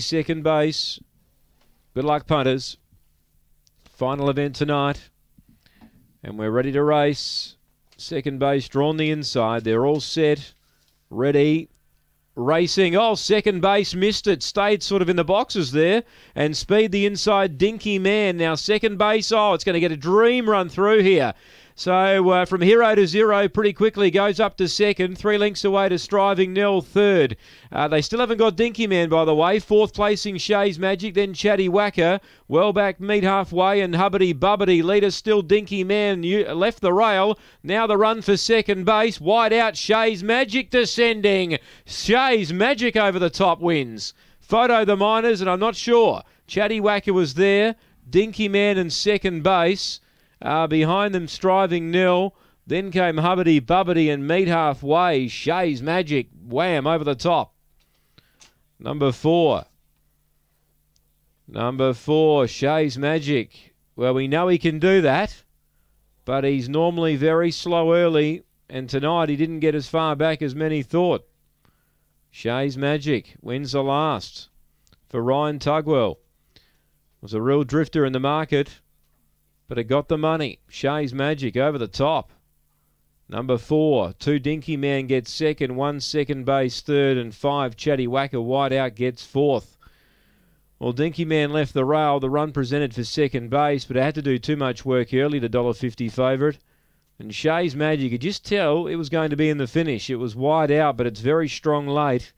second base. Good luck, punters. Final event tonight. And we're ready to race. Second base drawn the inside. They're all set. Ready. Racing. Oh, second base missed it. Stayed sort of in the boxes there. And speed the inside. Dinky Man. Now, second base. Oh, it's going to get a dream run through here. So uh, from hero to zero pretty quickly goes up to second. Three links away to Striving Nell third. Uh, they still haven't got Dinky Man by the way. Fourth placing Shay's Magic, then Chatty Wacker. Well back meet halfway and Hubbity Bubbity. Leader still Dinky Man you left the rail. Now the run for second base. Wide out Shay's Magic descending. Shay's Magic over the top wins. Photo the miners and I'm not sure. Chatty Wacker was there. Dinky Man in second base. Uh, behind them, Striving Nell. Then came Hubbity Bubbity and meet halfway. Shay's Magic, wham, over the top. Number four. Number four, Shay's Magic. Well, we know he can do that, but he's normally very slow early, and tonight he didn't get as far back as many thought. Shay's Magic wins the last for Ryan Tugwell. Was a real drifter in the market but it got the money. Shay's Magic over the top. Number four, two Dinky Man gets second, one second base third, and five Chatty Wacker White out gets fourth. Well, Dinky Man left the rail. The run presented for second base, but it had to do too much work early. The dollar fifty favourite. And Shay's Magic, could just tell it was going to be in the finish. It was wide out, but it's very strong late,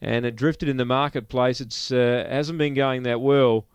and it drifted in the marketplace. It uh, hasn't been going that well.